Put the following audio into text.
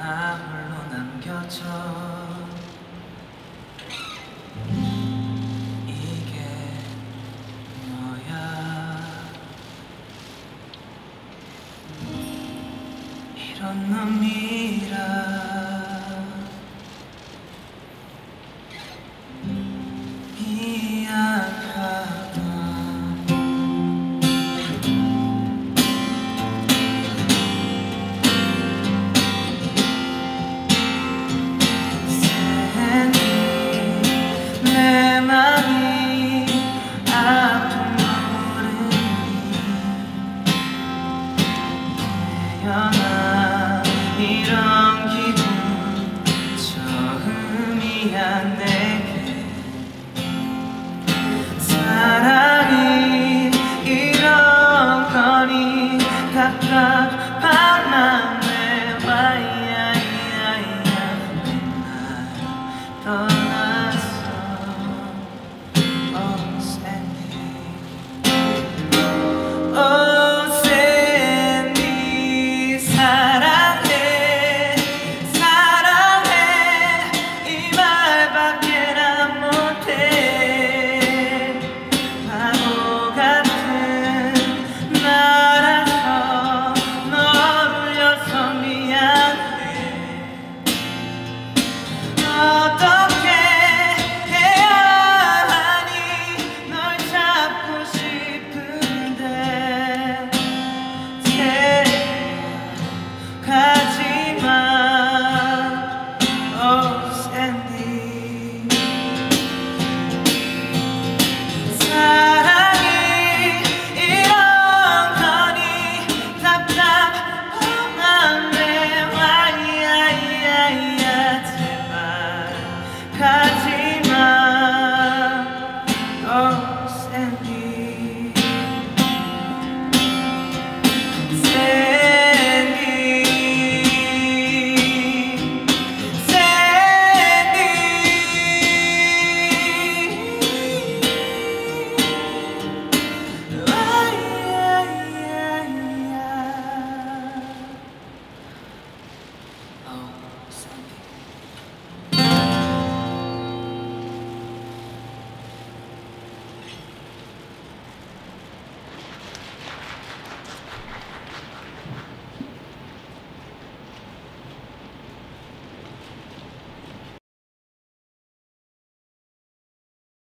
느껴져. 이게 너야? 이런 놈이라 내 맘이 아픈 모르니 태어나 이런 기분 처음이야 내